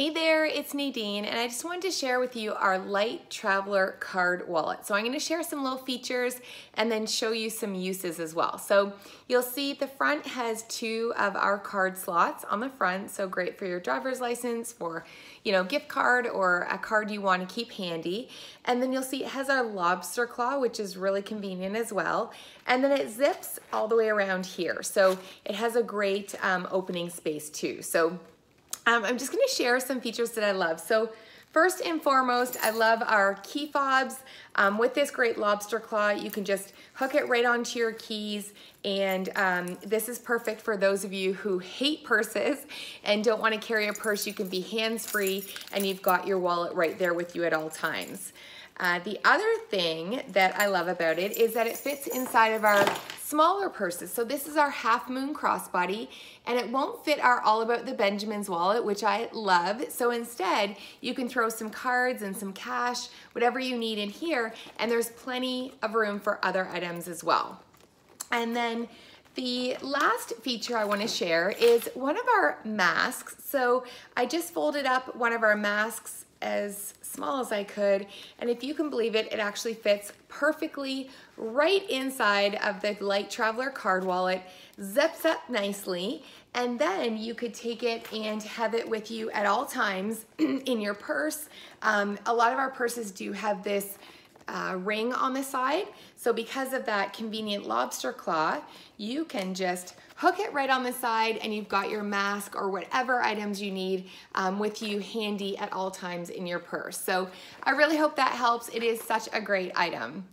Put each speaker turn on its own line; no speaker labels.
Hey there, it's Nadine, and I just wanted to share with you our Light Traveler card wallet. So I'm gonna share some little features and then show you some uses as well. So you'll see the front has two of our card slots on the front, so great for your driver's license, for you know, gift card or a card you wanna keep handy. And then you'll see it has our lobster claw, which is really convenient as well. And then it zips all the way around here. So it has a great um, opening space too. So um, I'm just gonna share some features that I love. So first and foremost, I love our key fobs. Um, with this great lobster claw, you can just hook it right onto your keys and um, this is perfect for those of you who hate purses and don't wanna carry a purse. You can be hands-free and you've got your wallet right there with you at all times. Uh, the other thing that I love about it is that it fits inside of our smaller purses. So this is our half moon crossbody and it won't fit our All About the Benjamins wallet, which I love. So instead, you can throw some cards and some cash, whatever you need in here, and there's plenty of room for other items as well. And then the last feature I wanna share is one of our masks. So I just folded up one of our masks as small as I could. And if you can believe it, it actually fits perfectly right inside of the Light Traveler card wallet, zips up nicely, and then you could take it and have it with you at all times in your purse. Um, a lot of our purses do have this uh, ring on the side. So because of that convenient lobster claw, you can just hook it right on the side and you've got your mask or whatever items you need um, with you handy at all times in your purse. So I really hope that helps. It is such a great item.